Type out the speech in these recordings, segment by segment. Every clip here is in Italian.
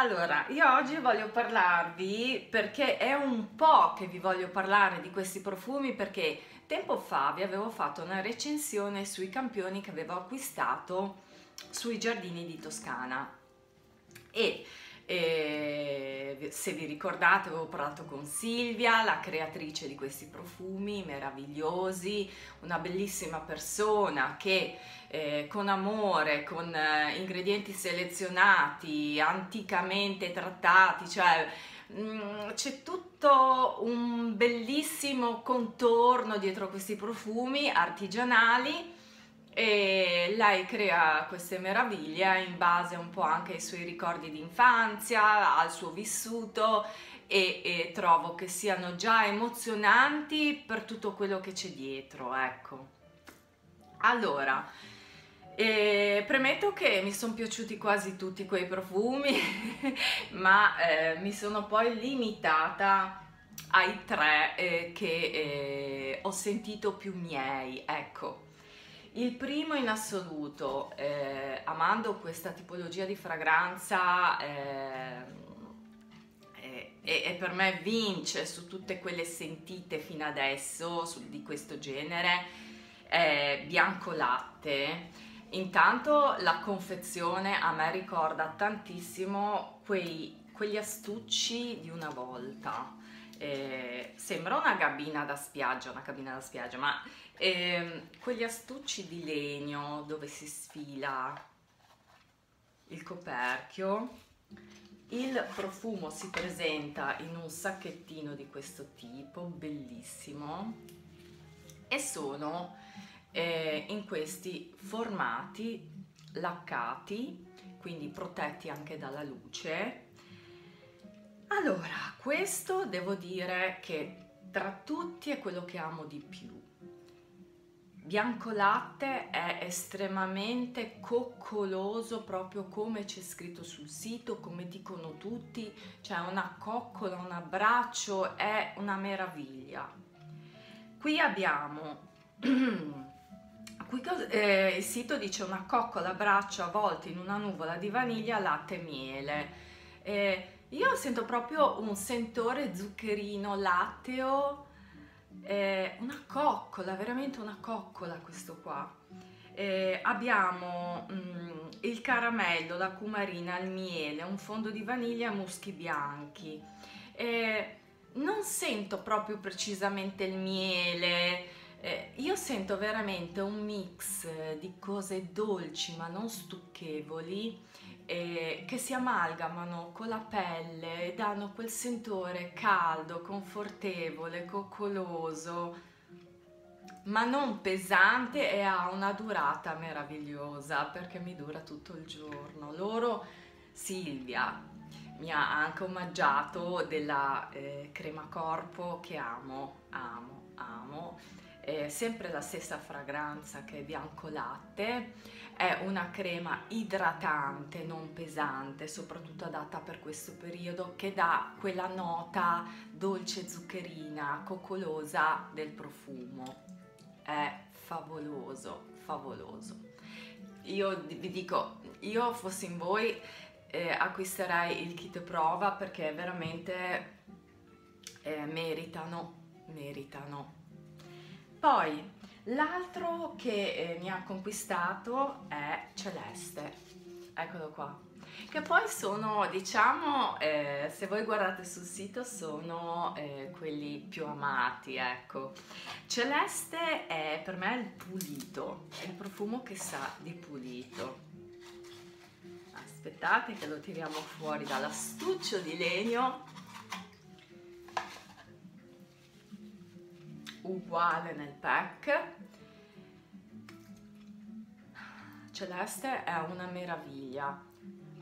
Allora, io oggi voglio parlarvi perché è un po' che vi voglio parlare di questi profumi perché tempo fa vi avevo fatto una recensione sui campioni che avevo acquistato sui giardini di Toscana. E e se vi ricordate avevo parlato con Silvia, la creatrice di questi profumi meravigliosi, una bellissima persona che eh, con amore, con eh, ingredienti selezionati, anticamente trattati, cioè mm, c'è tutto un bellissimo contorno dietro questi profumi artigianali lei crea queste meraviglie in base un po' anche ai suoi ricordi di infanzia, al suo vissuto e, e, trovo che siano già emozionanti per tutto quello che c'è dietro, ecco. Allora, eh, premetto che mi sono piaciuti quasi tutti quei profumi, ma eh, mi sono poi limitata ai tre eh, che eh, ho sentito più miei, ecco. Il primo in assoluto, eh, amando questa tipologia di fragranza eh, e, e, per me vince su tutte quelle sentite fino adesso su, di questo genere, è bianco latte. Intanto la confezione a me ricorda tantissimo quei, quegli astucci di una volta. Eh, sembra una gabina da spiaggia, una cabina da spiaggia, ma eh, quegli astucci di legno dove si sfila il coperchio il profumo si presenta in un sacchettino di questo tipo bellissimo e sono eh, in questi formati laccati quindi protetti anche dalla luce allora questo devo dire che tra tutti è quello che amo di più bianco latte è estremamente coccoloso proprio come c'è scritto sul sito, come dicono tutti, c'è una coccola, un abbraccio, è una meraviglia. Qui abbiamo, qui, eh, il sito dice una coccola abbraccio avvolta in una nuvola di vaniglia, latte e miele. Eh, io sento proprio un sentore zuccherino latteo, eh, una coccola, veramente una coccola questo qua. Eh, abbiamo mm, il caramello, la cumarina, il miele, un fondo di vaniglia e muschi bianchi. Eh, non sento proprio precisamente il miele, eh, io sento veramente un mix di cose dolci ma non stucchevoli eh, che si amalgamano con la pelle e danno quel sentore caldo, confortevole, coccoloso, ma non pesante e ha una durata meravigliosa perché mi dura tutto il giorno. Loro, Silvia, mi ha anche omaggiato della eh, crema corpo che amo, amo, amo eh, sempre la stessa fragranza che è bianco latte, è una crema idratante, non pesante, soprattutto adatta per questo periodo, che dà quella nota dolce zuccherina, coccolosa del profumo. È favoloso, favoloso. Io vi dico, io fossi in voi eh, acquisterei il kit prova perché veramente eh, meritano, meritano poi l'altro che eh, mi ha conquistato è Celeste, eccolo qua. Che poi sono, diciamo, eh, se voi guardate sul sito, sono eh, quelli più amati, ecco. Celeste è per me il pulito, è il profumo che sa di pulito. Aspettate che lo tiriamo fuori dall'astuccio di legno uguale nel pack. Celeste è una meraviglia.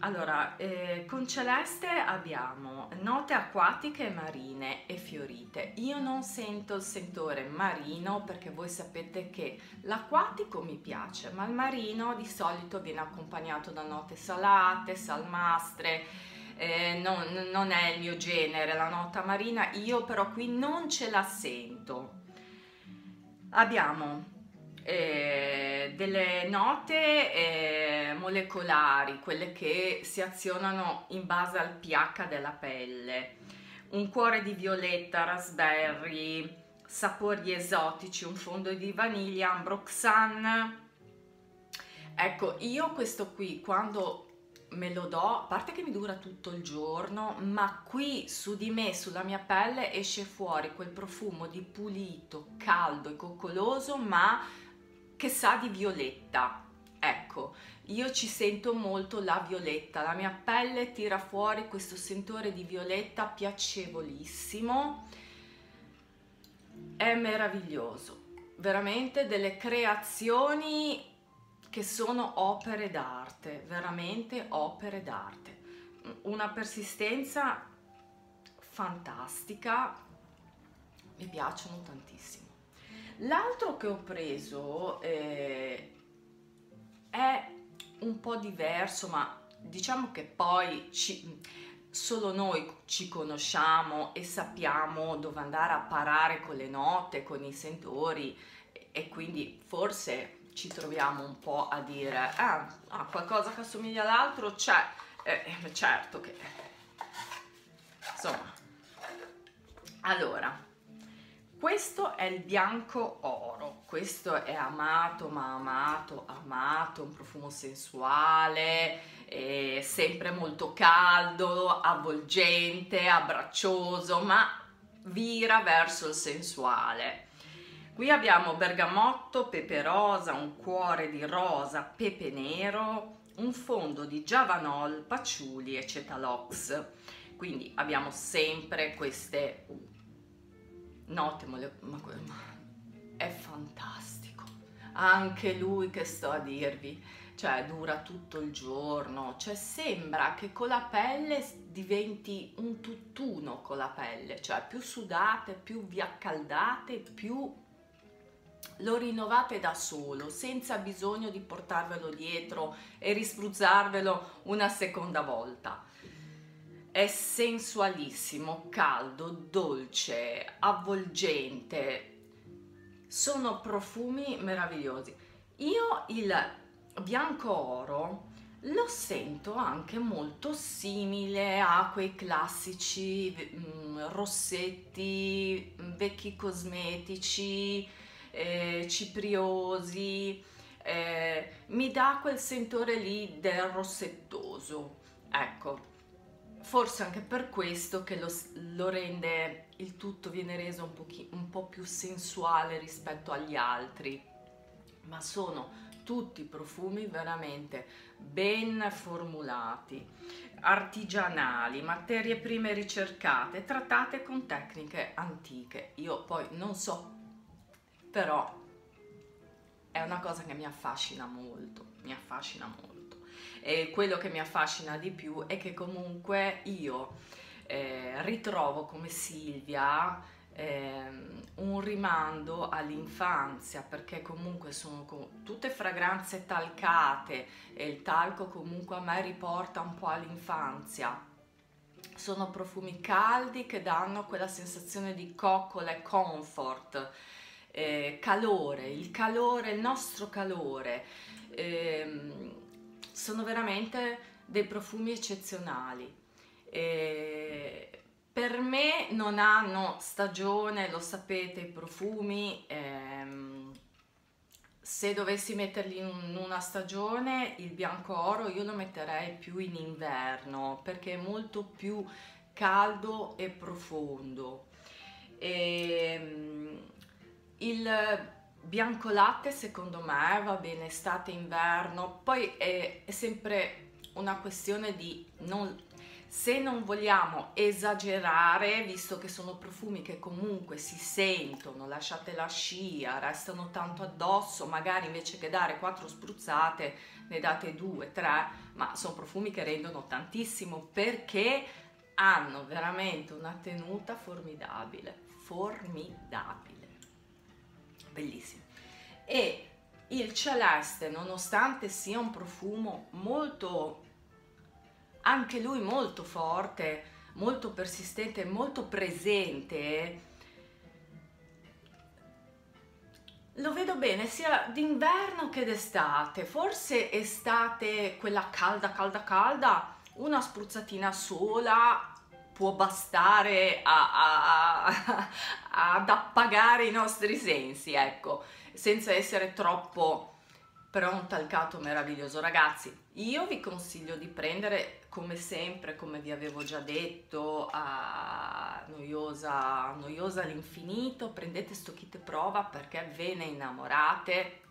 Allora eh, con celeste abbiamo note acquatiche marine e fiorite. Io non sento il sentore marino perché voi sapete che l'acquatico mi piace ma il marino di solito viene accompagnato da note salate salmastre eh, non, non è il mio genere la nota marina. Io però qui non ce la sento abbiamo eh, delle note eh, molecolari, quelle che si azionano in base al pH della pelle, un cuore di violetta, raspberry, sapori esotici, un fondo di vaniglia, ambroxan. Ecco, io questo qui quando me lo do, a parte che mi dura tutto il giorno, ma qui su di me, sulla mia pelle, esce fuori quel profumo di pulito, caldo e coccoloso, ma che sa di violetta. Ecco, io ci sento molto la violetta, la mia pelle tira fuori questo sentore di violetta piacevolissimo, è meraviglioso, veramente delle creazioni che sono opere d'arte, veramente opere d'arte. Una persistenza fantastica, mi piacciono tantissimo. L'altro che ho preso eh, è un po' diverso, ma diciamo che poi ci, solo noi ci conosciamo e sappiamo dove andare a parare con le note, con i sentori e quindi forse ci troviamo un po' a dire ah, ah qualcosa che assomiglia all'altro c'è. Eh, eh, certo che insomma. Allora questo è il bianco oro. Questo è amato ma amato amato un profumo sensuale sempre molto caldo avvolgente abbraccioso ma vira verso il sensuale Qui abbiamo bergamotto, pepe rosa, un cuore di rosa, pepe nero, un fondo di javanol, patchouli e cetalox. Quindi abbiamo sempre queste note. Ma è fantastico. Anche lui che sto a dirvi, cioè dura tutto il giorno, cioè sembra che con la pelle diventi un tutt'uno con la pelle, cioè più sudate, più vi accaldate, più lo rinnovate da solo senza bisogno di portarvelo dietro e rispruzzarvelo una seconda volta. È sensualissimo, caldo, dolce, avvolgente. Sono profumi meravigliosi. Io il bianco oro lo sento anche molto simile a quei classici mm, rossetti, vecchi cosmetici, eh, cipriosi, eh, mi dà quel sentore lì del rossettoso. Ecco, forse anche per questo che lo, lo rende, il tutto viene reso un, pochi, un po' più sensuale rispetto agli altri, ma sono tutti profumi veramente ben formulati, artigianali, materie prime ricercate, trattate con tecniche antiche. Io poi non so però è una cosa che mi affascina molto, mi affascina molto. E quello che mi affascina di più è che comunque io eh, ritrovo come Silvia eh, un rimando all'infanzia perché comunque sono tutte fragranze talcate e il talco comunque a me riporta un po' all'infanzia sono profumi caldi che danno quella sensazione di coccola e comfort calore, il calore, il nostro calore, eh, sono veramente dei profumi eccezionali. Eh, per me non hanno stagione, lo sapete, i profumi. Ehm, se dovessi metterli in una stagione, il bianco oro io lo metterei più in inverno perché è molto più caldo e profondo. E, ehm, il bianco latte secondo me va bene estate, inverno, poi è, è sempre una questione di non, se non vogliamo esagerare, visto che sono profumi che comunque si sentono, lasciate la scia, restano tanto addosso, magari invece che dare quattro spruzzate ne date due, tre, ma sono profumi che rendono tantissimo perché hanno veramente una tenuta formidabile, formidabile bellissimo. E il celeste, nonostante sia un profumo molto, anche lui molto forte, molto persistente, molto presente, lo vedo bene sia d'inverno che d'estate, forse estate quella calda, calda, calda, una spruzzatina sola può bastare a, a, a, ad appagare i nostri sensi, ecco, senza essere troppo pronta al cato meraviglioso. Ragazzi, io vi consiglio di prendere, come sempre, come vi avevo già detto, a noiosa, noiosa all'infinito, prendete sto kit prova perché ve ne innamorate,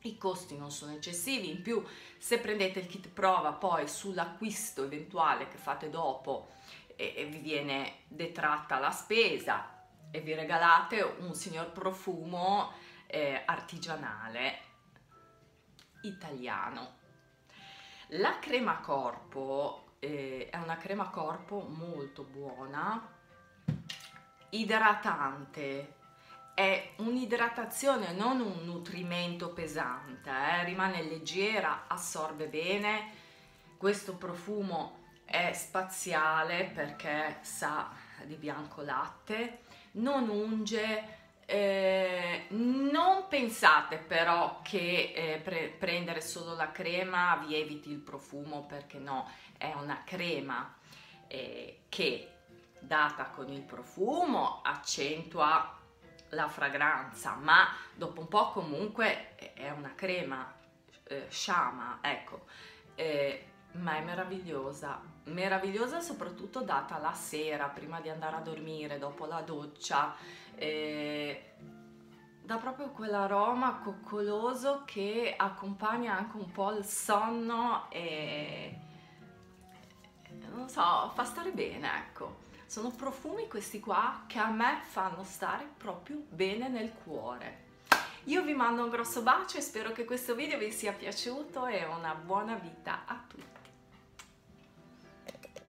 i costi non sono eccessivi, in più se prendete il kit prova poi sull'acquisto eventuale che fate dopo e, e vi viene detratta la spesa e vi regalate un signor profumo eh, artigianale italiano. La crema corpo eh, è una crema corpo molto buona, idratante, è un'idratazione, non un nutrimento pesante, eh? rimane leggera, assorbe bene. Questo profumo è spaziale perché sa di bianco latte, non unge, eh, non pensate però che eh, pre- prendere solo la crema vi eviti il profumo perché no, è una crema eh, che data con il profumo accentua la fragranza, ma dopo un po' comunque è una crema eh, sciama, ecco, eh, ma è meravigliosa, meravigliosa soprattutto data la sera, prima di andare a dormire, dopo la doccia, eh, dà proprio quell'aroma coccoloso che accompagna anche un po' il sonno e non so, fa stare bene, ecco. Sono profumi questi qua che a me fanno stare proprio bene nel cuore. Io vi mando un grosso bacio e spero che questo video vi sia piaciuto e una buona vita a tutti.